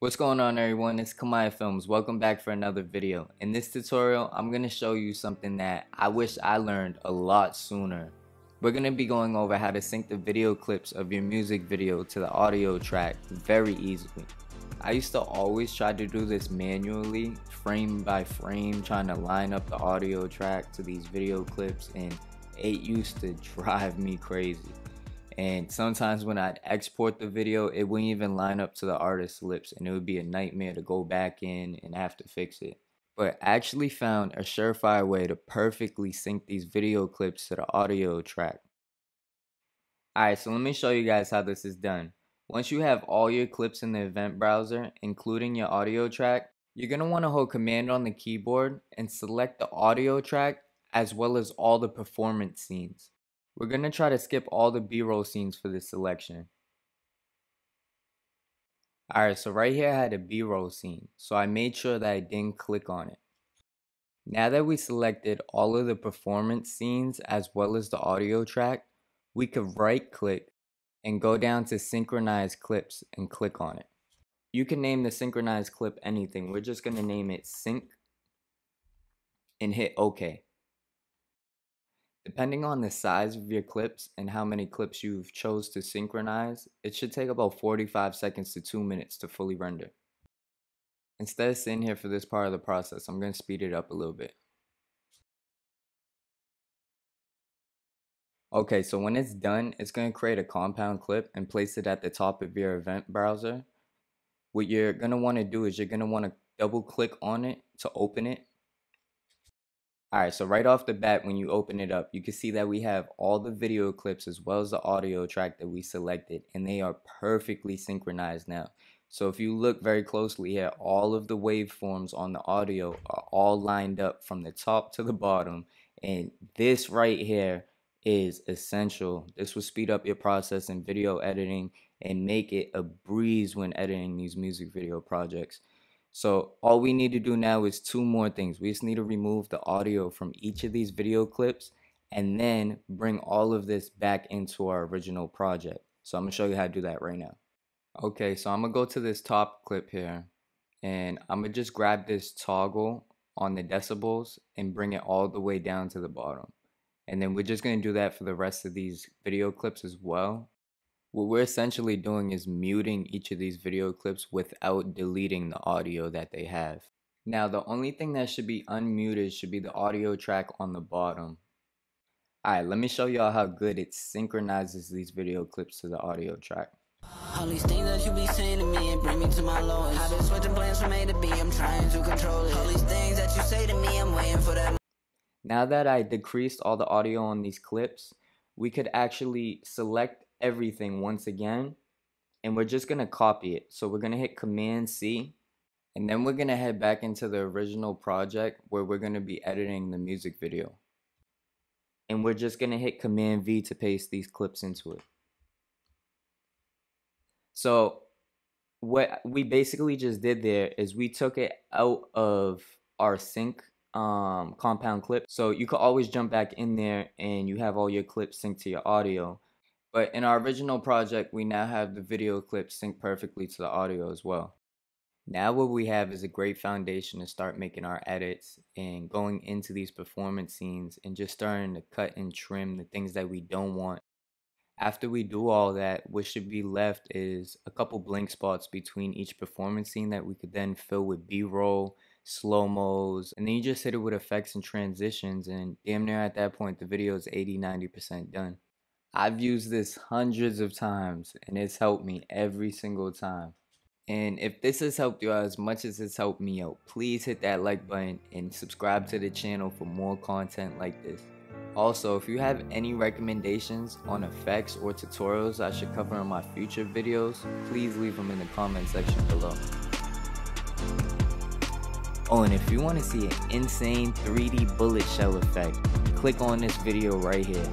What's going on everyone, it's Camayah Films. Welcome back for another video. In this tutorial, I'm going to show you something that I wish I learned a lot sooner. We're going to be going over how to sync the video clips of your music video to the audio track very easily. I used to always try to do this manually, frame by frame, trying to line up the audio track to these video clips and it used to drive me crazy. And sometimes when I'd export the video, it wouldn't even line up to the artist's lips and it would be a nightmare to go back in and have to fix it. But I actually found a surefire way to perfectly sync these video clips to the audio track. Alright, so let me show you guys how this is done. Once you have all your clips in the event browser, including your audio track, you're going to want to hold command on the keyboard and select the audio track as well as all the performance scenes. We're going to try to skip all the b-roll scenes for this selection. Alright, so right here I had a b-roll scene, so I made sure that I didn't click on it. Now that we selected all of the performance scenes as well as the audio track, we could right click and go down to synchronize clips and click on it. You can name the synchronized clip anything, we're just going to name it sync and hit OK. Depending on the size of your clips and how many clips you've chose to synchronize, it should take about 45 seconds to 2 minutes to fully render. Instead of sitting here for this part of the process, I'm going to speed it up a little bit. Okay, so when it's done, it's going to create a compound clip and place it at the top of your event browser. What you're going to want to do is you're going to want to double click on it to open it Alright, so right off the bat, when you open it up, you can see that we have all the video clips as well as the audio track that we selected, and they are perfectly synchronized now. So if you look very closely here, all of the waveforms on the audio are all lined up from the top to the bottom, and this right here is essential. This will speed up your process in video editing and make it a breeze when editing these music video projects. So all we need to do now is two more things. We just need to remove the audio from each of these video clips and then bring all of this back into our original project. So I'm gonna show you how to do that right now. Okay, so I'm gonna go to this top clip here and I'm gonna just grab this toggle on the decibels and bring it all the way down to the bottom. And then we're just gonna do that for the rest of these video clips as well. What we're essentially doing is muting each of these video clips without deleting the audio that they have. Now the only thing that should be unmuted should be the audio track on the bottom. Alright, let me show y'all how good it synchronizes these video clips to the audio track. All these things that you be saying to me and bring me to my lowest. I've been switching plans from A to B, I'm trying to control it. All these things that you say to me, I'm waiting for that. Now that I decreased all the audio on these clips, we could actually select everything once again and we're just going to copy it. So we're going to hit Command C and then we're going to head back into the original project where we're going to be editing the music video. And we're just going to hit Command V to paste these clips into it. So what we basically just did there is we took it out of our sync um, compound clip. So you could always jump back in there and you have all your clips synced to your audio. But in our original project, we now have the video clip sync perfectly to the audio as well. Now what we have is a great foundation to start making our edits and going into these performance scenes and just starting to cut and trim the things that we don't want. After we do all that, what should be left is a couple blank spots between each performance scene that we could then fill with B-roll, slow-mos, and then you just hit it with effects and transitions and damn near at that point the video is 80-90% done. I've used this hundreds of times and it's helped me every single time. And if this has helped you out as much as it's helped me out, please hit that like button and subscribe to the channel for more content like this. Also, if you have any recommendations on effects or tutorials I should cover in my future videos, please leave them in the comment section below. Oh, and if you want to see an insane 3D bullet shell effect, click on this video right here.